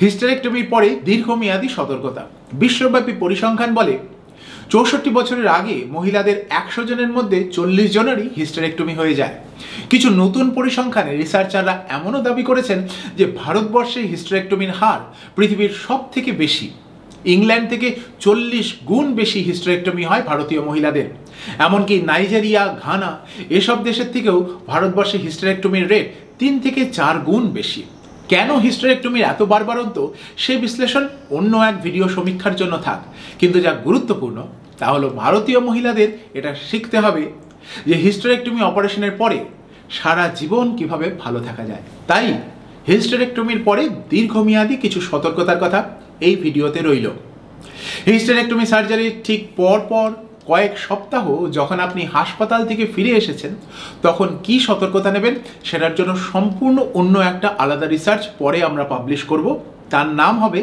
হিস্টেরেক্টমির পরে দীর্ঘমেয়াদী সতর্কতা। বিশ্বব্যাপী পরিসংখ্যান বলে, চৌষট্টি বছরের আগে মহিলাদের একশো জনের মধ্যে চল্লিশ জনেরই হিস্টেরেক্টমি হয়ে যায়। কিছু নতুন পরিসংখ্যানে রিসার্চাররা এমনও দাবি করেছেন যে ভারতবর্ষে হিস্টেরেক্টমির হার পৃথিবীর সব থেকে বেশি। ইংল্যান্ড থেকে চল্লিশ গুণ বেশি হিস্টেরেক্টমি হয় ভারতীয় মহিলাদের। এমনকি নাইজেরিয়া, ঘানা, এসব দেশের থেকেও ভারতবর্ষে হিস্টেরেক্টমির রেট তিন থেকে চার গুণ বেশি। কেন হিস্টেরেক্টমির এত বারবারন্ত? সে বিশ্লেষণ অন্য এক ভিডিও সমীক্ষার জন্য থাক। কিন্তু যা গুরুত্বপূর্ণ, তা হলো ভারতীয় মহিলাদের এটা শিখতে হবে যে হিস্টেরেক্টমি অপারেশনের পরে সারা জীবন কীভাবে ভালো থাকা যায়। তাই হিস্টেরেক্টমির পরে দীর্ঘমেয়াদী কিছু সতর্কতার কথা এই ভিডিওতে রইল। হিস্টেরেক্টমি সার্জারির ঠিক পর পর কয়েক সপ্তাহ যখন আপনি হাসপাতাল থেকে ফিরে এসেছেন, তখন কি সতর্কতা নেবেন সেটার জন্য সম্পূর্ণ অন্য একটা আলাদা রিসার্চ পরে আমরা পাবলিশ করব। তার নাম হবে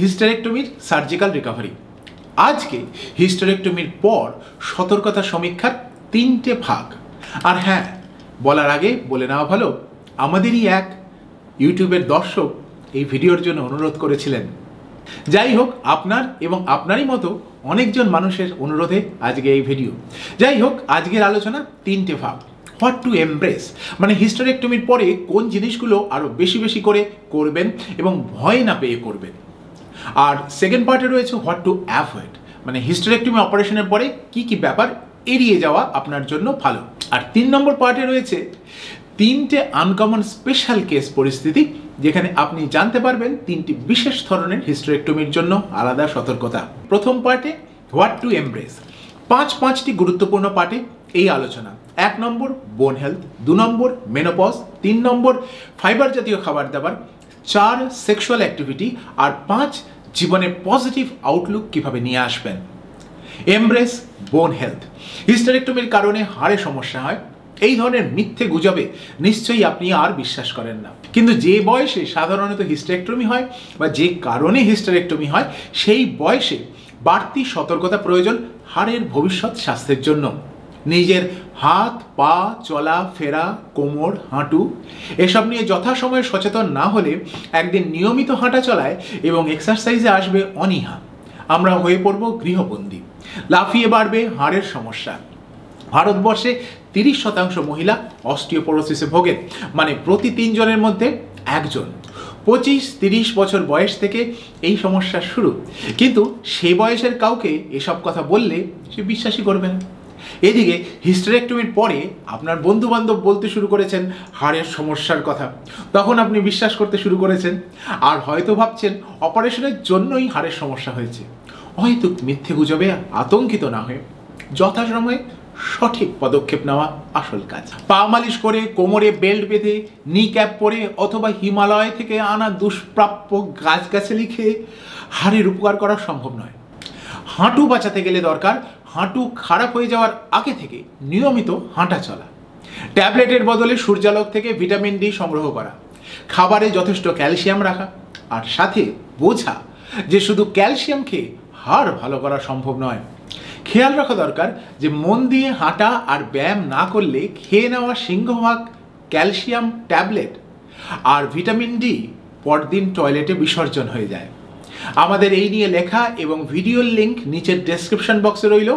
হিস্টেরেক্টমির সার্জিক্যাল রিকভারি আজকে হিস্টেরেক্টমির পর সতর্কতা সমীক্ষার তিনটে ভাগ। আর হ্যাঁ বলার আগে বলে নেওয়া ভালো, আমাদেরই এক ইউটিউবের দর্শক এই ভিডিওর জন্য অনুরোধ করেছিলেন। যাই হোক, আপনার এবং আপনারই মতো অনেকজন মানুষের অনুরোধে আজকে এই ভিডিও যাই হোক, আজকের আলোচনা তিনটে ভাগ। হোয়াট টু এমব্রেস মানে হিস্টোরেক্টমির পরে কোন জিনিসগুলো আরও বেশি বেশি করে করবেন এবং ভয় না পেয়ে করবেন? আর সেকেন্ড পার্টে রয়েছে হোয়াট টু অ্যাভয়েড মানে হিস্টোরেক্টমি অপারেশনের পরে কি কি ব্যাপার এড়িয়ে যাওয়া আপনার জন্য ভালো। আর তিন নম্বর পার্টে রয়েছে তিনটে আনকমন স্পেশাল কেস পরিস্থিতি যেখানে আপনি জানতে পারবেন তিনটি বিশেষ ধরনের হিস্টোরেক্টমির জন্য আলাদা সতর্কতা। প্রথম পার্টে হোয়াট টু এমব্রেস। পাঁচ পাঁচটি গুরুত্বপূর্ণ পার্টে এই আলোচনা। এক নম্বর, বোন হেলথ। দু নম্বর, মেনোপজ। তিন নম্বর, ফাইবার জাতীয় খাবার দাবার। চার, সেক্সুয়াল অ্যাক্টিভিটি। আর পাঁচ, জীবনে পজিটিভ আউটলুক কীভাবে নিয়ে আসবেন। এমব্রেস, বোন হেলথ। হিস্টারেক্টমির কারণে হাড়ে সমস্যা হয়। এই ধরনের মিথ্যে গুজবে নিশ্চয়ই আপনি আর বিশ্বাস করেন না। কিন্তু যে বয়সে সাধারণত হিস্টেরেক্টমি হয় বা যে কারণে হিস্টেরেক্টমি হয়, সেই বয়সে বাড়তি সতর্কতা প্রয়োজন হাড়ের ভবিষ্যৎ স্বাস্থ্যের জন্য। নিজের হাত, পা, চলা, ফেরা, কোমর, হাঁটু, এসব নিয়ে যথাসময়ে সচেতন না হলে একদিন নিয়মিত হাঁটা চলায় এবং এক্সারসাইজে আসবে অনীহা। আমরা হয়ে পড়ব গৃহবন্দী। লাফিয়ে বাড়বে হাড়ের সমস্যা। ভারতবর্ষে তিরিশ শতাংশ মহিলা অস্টিওপোরোসিসে ভোগেন মানে প্রতি তিনজনের মধ্যে একজন। পঁচিশ, তিরিশ বছর বয়স থেকে এই সমস্যার শুরু। কিন্তু সে বয়সের কাউকে এসব কথা বললে সে বিশ্বাসই করবে না। এদিকে হিস্টেরেক্টমির পরে আপনার বন্ধু বান্ধব বলতে শুরু করেছেন, হাড়ের সমস্যার কথা। তখন আপনি বিশ্বাস করতে শুরু করেছেন, আর হয়তো ভাবছেন, অপারেশনের জন্যই হাড়ের সমস্যা হয়েছে। হয়তো মিথ্যে গুজবে আতঙ্কিত না হয়ে যথাসময়ে সঠিক পদক্ষেপ নেওয়া আসল কাজ। পা মালিশ করে কোমরে বেল্ট বেঁধে নি ক্যাপ পরে অথবা হিমালয় থেকে আনা দুষ্প্রাপ্য গাছগাছালি খেয়ে হাড়ের উপকার করা সম্ভব নয়। হাঁটু বাঁচাতে গেলে দরকার হাঁটু খারাপ হয়ে যাওয়ার আগে থেকে নিয়মিত হাঁটা চলা। ট্যাবলেটের বদলে সূর্যালোক থেকে ভিটামিন ডি সংগ্রহ করা। খাবারে যথেষ্ট ক্যালসিয়াম রাখা। আর সাথে বোঝা যে শুধু ক্যালসিয়াম খেয়ে হাড় ভালো করা সম্ভব নয়। খেয়াল রাখা দরকার যে মন দিয়ে হাঁটা আর ব্যায়াম না করলে খেয়ে নেওয়া সিংহভাগ ক্যালসিয়াম ট্যাবলেট আর ভিটামিন ডি পরদিন টয়লেটে বিসর্জন হয়ে যায়। আমাদের এই নিয়ে লেখা এবং ভিডিওর লিঙ্ক নিচের ডেসক্রিপশন বক্সে রইল।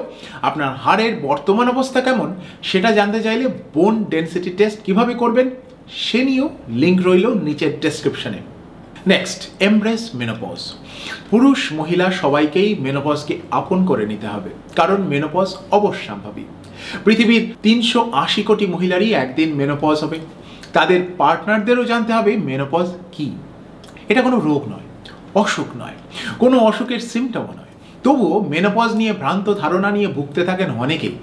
আপনার হাড়ের বর্তমান অবস্থা কেমন সেটা জানতে চাইলে বোন ডেন্সিটি টেস্ট কীভাবে করবেন সে নিয়েও লিঙ্ক রইল নিচের ডেসক্রিপশনে। নেক্সট এমব্রেস মেনোপজ পুরুষ, মহিলা সবাইকেই মেনোপজকে আপন করে নিতে হবে, কারণ মেনোপজ অবশ্যম্ভাবী। পৃথিবীর তিনশো আশি কোটি মহিলারই একদিন মেনোপজ হবে। তাদের পার্টনারদেরও জানতে হবে মেনোপজ কি। এটা কোনো রোগ নয়, অসুখ নয়, কোনো অসুখের সিমটমও নয়। তবুও মেনোপজ নিয়ে ভ্রান্ত ধারণা নিয়ে ভুগতে থাকেন অনেকেই।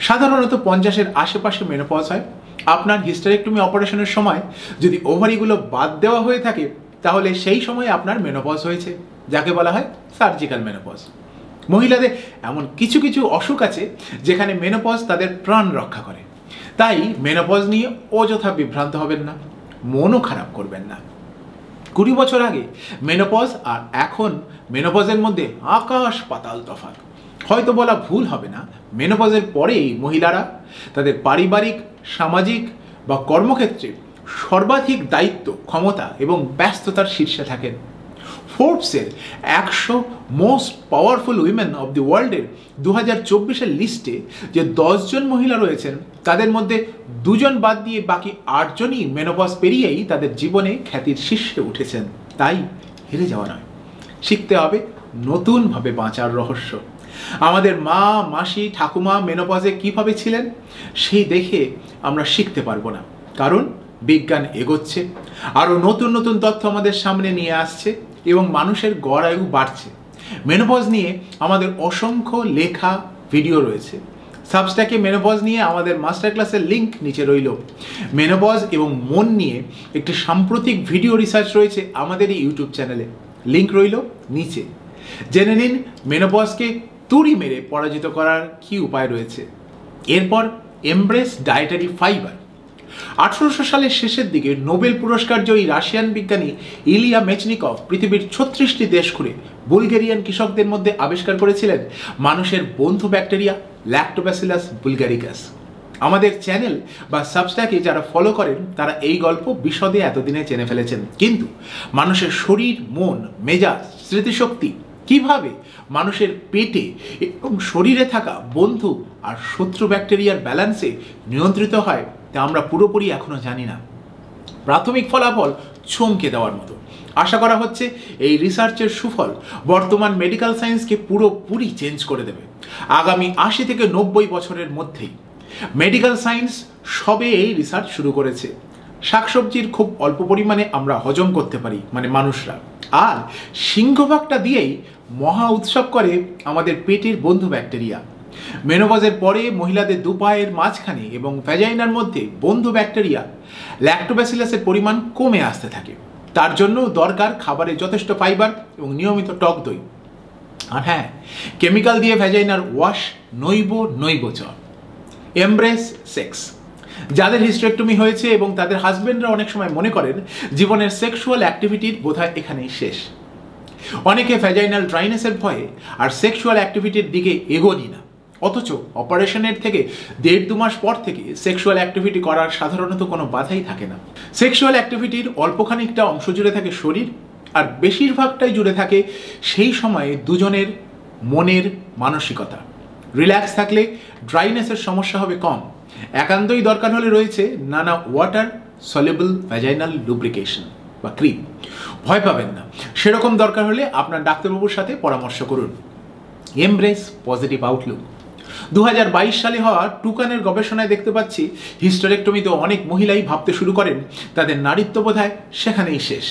সাধারণত পঞ্চাশের আশেপাশে মেনোপজ হয়। আপনার হিস্টারেক্টমি অপারেশনের সময় যদি ওভারিগুলো বাদ দেওয়া হয়ে থাকে তাহলে সেই সময় আপনার মেনোপজ হয়েছে, যাকে বলা হয় সার্জিক্যাল মেনোপজ মহিলাদের এমন কিছু কিছু অসুখ আছে যেখানে মেনোপজ তাদের প্রাণ রক্ষা করে। তাই মেনোপজ নিয়ে অযথা বিভ্রান্ত হবেন না, মনও খারাপ করবেন না। কুড়ি বছর আগে মেনোপজ আর এখন মেনোপজের মধ্যে আকাশ পাতাল তফাৎ। হয়তো বলা ভুল হবে না মেনোপজের পরেই মহিলারা তাদের পারিবারিক, সামাজিক বা কর্মক্ষেত্রে সর্বাধিক দায়িত্ব, ক্ষমতা এবং ব্যস্ততার শীর্ষে থাকেন। ফোর্বসের একশো most powerful women of the ওয়ার্ল্ডের দু হাজার চব্বিশের লিস্টে যে দশজন মহিলা রয়েছেন, তাদের মধ্যে দুজন বাদ দিয়ে বাকি আটজনই মেনোপজ পেরিয়েই তাদের জীবনে খ্যাতির শীর্ষে উঠেছেন। তাই হেরে যাওয়া নয়। শিখতে হবে নতুনভাবে বাঁচার রহস্য। আমাদের মা, মাসি, ঠাকুমা মেনোপজে কীভাবে ছিলেন, সেই দেখে আমরা শিখতে পারব না। কারণ বিজ্ঞান এগোচ্ছে, আরও নতুন নতুন তথ্য আমাদের সামনে নিয়ে আসছে এবং মানুষের গড় আয়ু বাড়ছে। মেনোপজ নিয়ে আমাদের অসংখ্য লেখা ভিডিও রয়েছে। সাবস্ট্যাকে মেনোপজ নিয়ে আমাদের মাস্টার ক্লাসের লিঙ্ক নিচে রইল। মেনোপজ এবং মন নিয়ে একটি সাম্প্রতিক ভিডিও রিসার্চ রয়েছে আমাদের এই ইউটিউব চ্যানেলে লিঙ্ক রইল নিচে। জেনে নিন মেনোপজকে তুড়ি মেরে পরাজিত করার কি উপায় রয়েছে। এরপর এমব্রেস ডায়েটারি ফাইবার আঠারোশো সালের শেষের দিকে নোবেল পুরস্কার জয়ী রাশিয়ান বিজ্ঞানী ইলিয়া মেচনিকভ পৃথিবীর ছত্রিশটি দেশ ঘুরে বুলগেরিয়ান কৃষকদের মধ্যে আবিষ্কার করেছিলেন মানুষের বন্ধু ব্যাকটেরিয়া ল্যাক্টোব্যাসিলাস বুলগারিকাস আমাদের চ্যানেল বা সাবস্ট্যাকে যারা ফলো করেন, তারা এই গল্প বিশদে এতদিনে জেনে ফেলেছেন। কিন্তু মানুষের শরীর, মন, মেজাজ, স্মৃতিশক্তি, কীভাবে মানুষের পেটে এবং শরীরে থাকা বন্ধু আর শত্রু ব্যাকটেরিয়ার ব্যালেন্সে নিয়ন্ত্রিত হয় তা আমরা পুরোপুরি এখনও জানি না। প্রাথমিক ফলাফল চমকে দেওয়ার মতো। আশা করা হচ্ছে এই রিসার্চের সুফল বর্তমান মেডিকেল সায়েন্সকে পুরোপুরি চেঞ্জ করে দেবে। আগামী আশি থেকে নব্বই বছরের মধ্যেই মেডিকেল সায়েন্স সবে এই রিসার্চ শুরু করেছে। শাকসবজির খুব অল্প পরিমাণে আমরা হজম করতে পারি মানে মানুষরা। আর সিংহভাগটা দিয়েই মহা উৎসব করে আমাদের পেটের বন্ধু ব্যাকটেরিয়া। মেনোপজের পরে মহিলাদের দুপায়ের মাঝখানে এবং ভ্যাজাইনার মধ্যে বন্ধু ব্যাকটেরিয়া ল্যাক্টোব্যাসিলাসের পরিমাণ কমে আসতে থাকে। তার জন্য দরকার খাবারে যথেষ্ট ফাইবার এবং নিয়মিত টক দই। আর হ্যাঁ কেমিক্যাল দিয়ে ভ্যাজাইনার ওয়াশ নৈব নৈব চ এমব্রেস সেক্স। যাদের হিস্ট্রেক্টমি হয়েছে এবং তাদের হাজবেন্ডরা অনেক সময় মনে করেন, জীবনের সেক্সুয়াল অ্যাক্টিভিটির বোধহয় এখানেই শেষ। অনেকে ভ্যাজাইনাল ড্রাইনেসের ভয়ে আর সেক্সুয়াল অ্যাক্টিভিটির দিকে এগোনি না। অথচ অপারেশনের থেকে দেড় দু মাস পর থেকে সেক্সুয়াল অ্যাক্টিভিটি করার সাধারণত কোনো বাধাই থাকে না। সেক্সুয়াল অ্যাক্টিভিটির অল্পখানিকটা অংশ জুড়ে থাকে শরীর, আর বেশিরভাগটাই জুড়ে থাকে সেই সময়ে দুজনের মনের মানসিকতা। রিল্যাক্স থাকলে ড্রাইনেসের সমস্যা হবে কম। একান্তই দরকার হলে রয়েছে নানা ওয়াটার সলেবল ভ্যাজাইনাল লুব্রিকেশন বা ক্রিম ভয় পাবেন না। সেরকম দরকার হলে আপনার ডাক্তারবাবুর সাথে পরামর্শ করুন। এমব্রেস পজিটিভ আউটলুক দু হাজার বাইশ সালে হওয়া টুকানের গবেষণায় দেখতে পাচ্ছি, হিস্টোরেক্টমিতে অনেক মহিলাই ভাবতে শুরু করেন, তাদের নারীত্ব বোধহয় সেখানেই শেষ।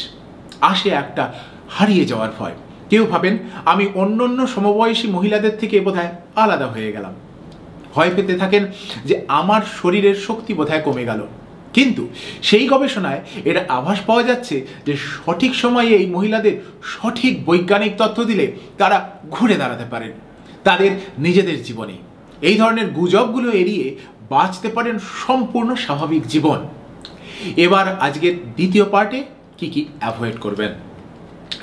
আসে একটা হারিয়ে যাওয়ার ভয়। কেউ ভাবেন, আমি অন্য অন্য সমবয়সী মহিলাদের থেকে বোধহয় আলাদা হয়ে গেলাম। ভয় পেতে থাকেন যে আমার শরীরের শক্তি বোধহয় কমে গেল। কিন্তু সেই গবেষণায় এটা আভাস পাওয়া যাচ্ছে যে সঠিক সময়ে এই মহিলাদের সঠিক বৈজ্ঞানিক তথ্য দিলে তারা ঘুরে দাঁড়াতে পারেন। তাদের নিজেদের জীবনে। এই ধরনের গুজবগুলো এড়িয়ে বাঁচতে পারেন সম্পূর্ণ স্বাভাবিক জীবন। এবার আজকের দ্বিতীয় পার্টে কি কি অ্যাভয়েড করবেন?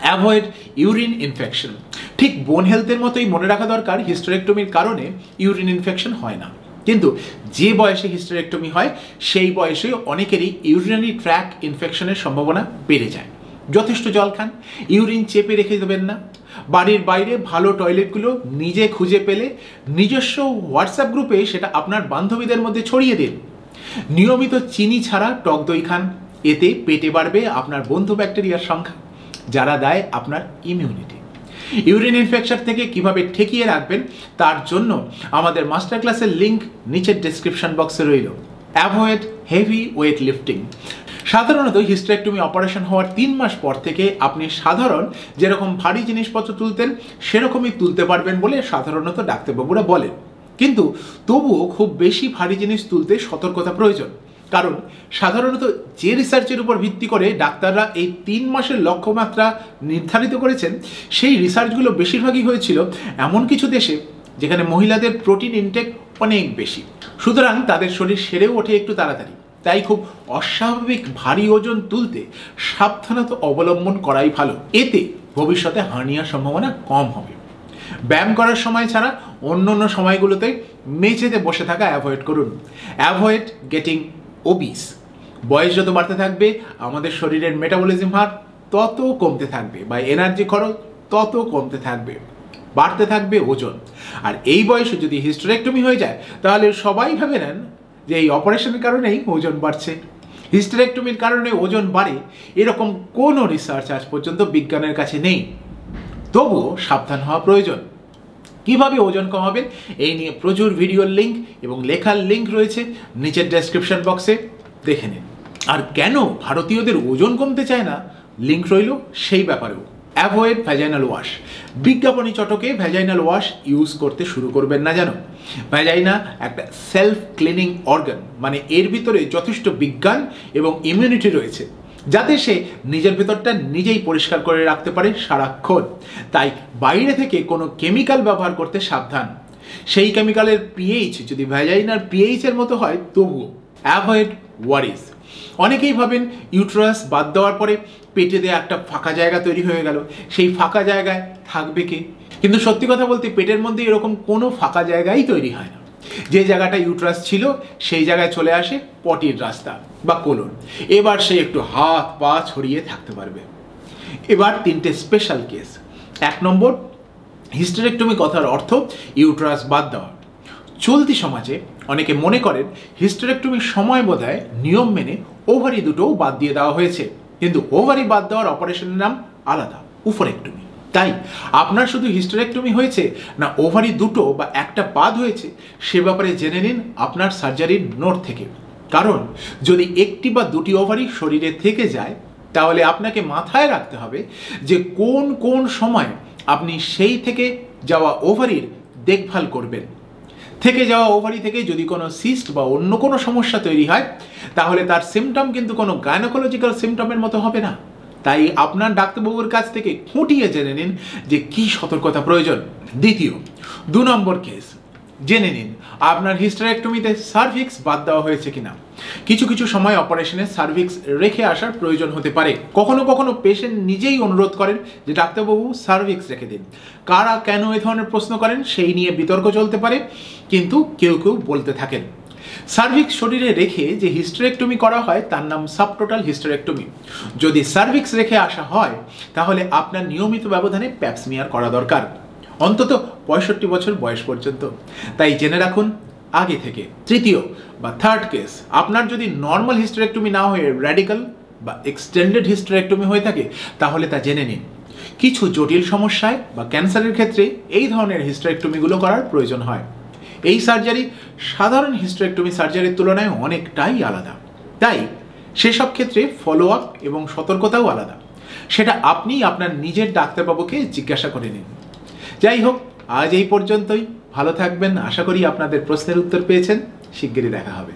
অ্যাভয়েড ইউরিন ইনফেকশন ঠিক বোন হেলথের মতোই মনে রাখা দরকার হিস্টোরেক্টমির কারণে ইউরিন ইনফেকশন হয় না। কিন্তু যে বয়সে হিস্টোরেক্টমি হয়, সেই বয়সে অনেকেরই ইউরিনারি ট্র্যাক ইনফেকশনের সম্ভাবনা বেড়ে যায়। যথেষ্ট জল খান ইউরিন চেপে রেখে দেবেন না। বাড়ির বাইরে ভালো টয়লেটগুলো নিজে খুঁজে পেলে নিজস্ব হোয়াটসঅ্যাপ গ্রুপে সেটা আপনার বান্ধবীদের মধ্যে ছড়িয়ে দিন। নিয়মিত চিনি ছাড়া টক দই খান। এতে পেটে বাড়বে আপনার বন্ধু ব্যাকটেরিয়ার সংখ্যা, যারা দেয় আপনার ইমিউনিটি ইউরিন ইনফেকশন থেকে কীভাবে ঠেকিয়ে রাখবেন তার জন্য আমাদের মাস্টার ক্লাসের লিঙ্ক নিচের ডিসক্রিপশন বক্সে রইল। অ্যাভয়েড হেভি ওয়েট লিফটিং সাধারণত হিস্ট্রেক্টমি অপারেশন হওয়ার তিন মাস পর থেকে আপনি সাধারণ যেরকম ভারী জিনিসপত্র তুলতেন, সেরকমই তুলতে পারবেন বলে সাধারণত ডাক্তারবাবুরা বলেন। কিন্তু তবুও খুব বেশি ভারী জিনিস তুলতে সতর্কতা প্রয়োজন। কারণ সাধারণত যে রিসার্চের উপর ভিত্তি করে ডাক্তাররা এই তিন মাসের লক্ষ্যমাত্রা নির্ধারিত করেছেন, সেই রিসার্চগুলো বেশিরভাগই হয়েছিল এমন কিছু দেশে যেখানে মহিলাদের প্রোটিন ইনটেক অনেক বেশি। সুতরাং তাদের শরীর সেরেও ওঠে একটু তাড়াতাড়ি। তাই খুব অস্বাভাবিক ভারী ওজন তুলতে সাবধানতা অবলম্বন করাই ভালো। এতে ভবিষ্যতে হার্নিয়ার সম্ভাবনা কম হবে। ব্যায়াম করার সময় ছাড়া অন্য অন্য সময়গুলোতে মেঝেতে বসে থাকা অ্যাভয়েড করুন। Avoid getting obese. বয়স যত বাড়তে থাকবে, আমাদের শরীরের মেটাবলিজম হার তত কমতে থাকবে বা এনার্জি খরচ তত কমতে থাকবে। বাড়তে থাকবে ওজন। আর এই বয়সে যদি হিস্টোরেক্টমি হয়ে যায়, তাহলে সবাই ভেবে নেন যে এই অপারেশনের কারণেই ওজন বাড়ছে। হিস্টেরেক্টমির কারণে ওজন বাড়ে, এরকম কোনো রিসার্চ আজ পর্যন্ত বিজ্ঞানের কাছে নেই। তবুও সাবধান হওয়া প্রয়োজন। কীভাবে ওজন কমাবেন, এই নিয়ে প্রচুর ভিডিওর লিঙ্ক এবং লেখার লিঙ্ক রয়েছে নিচের ডেসক্রিপশন বক্সে দেখে নিন। আর কেন ভারতীয়দের ওজন কমতে চায় না? লিঙ্ক রইল সেই ব্যাপারেও। অ্যাভয়েড ভ্যাজাইনাল ওয়াশ বিজ্ঞাপনী চটকে ভ্যাজাইনাল ওয়াশ ইউজ করতে শুরু করবেন না যেন ভ্যাজাইনা একটা সেলফ ক্লিনিং অর্গান মানে এর ভিতরে যথেষ্ট বিজ্ঞান এবং ইমিউনিটি রয়েছে, যাতে সে নিজের ভেতরটা নিজেই পরিষ্কার করে রাখতে পারে সারাক্ষণ। তাই বাইরে থেকে কোনো কেমিক্যাল ব্যবহার করতে সাবধান। সেই কেমিক্যালের পিএইচ যদি ভ্যাজাইনার পিএইচের মতো হয়, তবুও অ্যাভয়েড ওয়ারিস অনেকেই ভাবেন ইউট্রাস বাদ দেওয়ার পরে পেটে দিয়ে একটা ফাঁকা জায়গা তৈরি হয়ে গেল। সেই ফাঁকা জায়গায় থাকবে কে? কিন্তু সত্যি কথা বলতে পেটের মধ্যে এরকম কোনো ফাঁকা জায়গাই তৈরি হয় না। যে জায়গাটা ইউট্রাস ছিল, সেই জায়গায় চলে আসে পটির রাস্তা বা কোলন। এবার সে একটু হাত পা ছড়িয়ে থাকতে পারবে। এবার তিনটে স্পেশাল কেস এক নম্বর হিস্টেরেক্টমি কথার অর্থ ইউট্রাস বাদ দেওয়া। চলতি সমাজে অনেকে মনে করেন হিস্টেরেক্টমির সময় বোধহয় নিয়ম মেনে ওভারি দুটোও বাদ দিয়ে দেওয়া হয়েছে। কিন্তু ওভারি বাদ দেওয়ার অপারেশনের নাম আলাদা উফরেক্টমি তাই আপনার শুধু হিস্টেরেক্টমি হয়েছে না ওভারি দুটো বা একটা বাদ হয়েছে, সে ব্যাপারে জেনে নিন আপনার সার্জারির নোট থেকে। কারণ যদি একটি বা দুটি ওভারি শরীরে থেকে যায়, তাহলে আপনাকে মাথায় রাখতে হবে যে কোন কোন সময় আপনি সেই থেকে যাওয়া ওভারির দেখভাল করবেন। থেকে যাওয়া ওভারি থেকে যদি কোনো সিস্ট বা অন্য কোনো সমস্যা তৈরি হয়, তাহলে তার সিমটম কিন্তু কোনো গাইনোকোলজিক্যাল সিমটমের মতো হবে না। তাই আপনার ডাক্তারবাবুর কাছ থেকে খুঁটিয়ে জেনে নিন যে কি সতর্কতা প্রয়োজন। দ্বিতীয়, দু নম্বর কেস জেনে নিন, আপনার হিস্টারেক্টমিতে সার্ভিক্স বাদ দেওয়া হয়েছে কিনা? কিছু কিছু সময় অপারেশনে সার্ভিক্স রেখে আসার প্রয়োজন হতে পারে। কখনো কখনো পেশেন্ট নিজেই অনুরোধ করেন যে, ডাক্তারবাবু, সার্ভিক্স রেখে দিন। কারা কেন এ ধরনের প্রশ্ন করেন সেই নিয়ে বিতর্ক চলতে পারে, কিন্তু কেউ কেউ বলতে থাকেন। সার্ভিক্স শরীরে রেখে যে হিস্টেরেক্টমি করা হয়, তার নাম সাবটোটাল হিস্টেরেক্টমি। যদি সার্ভিক্স রেখে আসা হয়, তাহলে আপনার নিয়মিত ব্যবধানে প্যাপসমিয়ার করা দরকার। অন্তত পঁয়ষট্টি বছর বয়স পর্যন্ত। তাই জেনে রাখুন, আগে থেকে তৃতীয় বা থার্ড কেস আপনার যদি নর্মাল হিস্টেরেক্টমি না হয়ে র্যাডিক্যাল বা এক্সটেন্ডেড হিস্টেরেক্টমি হয়ে থাকে, তাহলে তা জেনে নিন। কিছু জটিল সমস্যায় বা ক্যান্সারের ক্ষেত্রে এই ধরনের হিস্টেরেক্টমিগুলো করার প্রয়োজন হয়। এই সার্জারি সাধারণ হিস্টেরেক্টমি সার্জারির তুলনায় অনেকটাই আলাদা। তাই সেসব ক্ষেত্রে ফলো আপ এবং সতর্কতাও আলাদা। সেটা আপনি আপনার নিজের ডাক্তারবাবুকে জিজ্ঞাসা করে নিন। যাই হোক আজ এই পর্যন্তই। ভালো থাকবেন। আশা করি আপনাদের প্রশ্নের উত্তর পেয়েছেন। শিগগিরই দেখা হবে।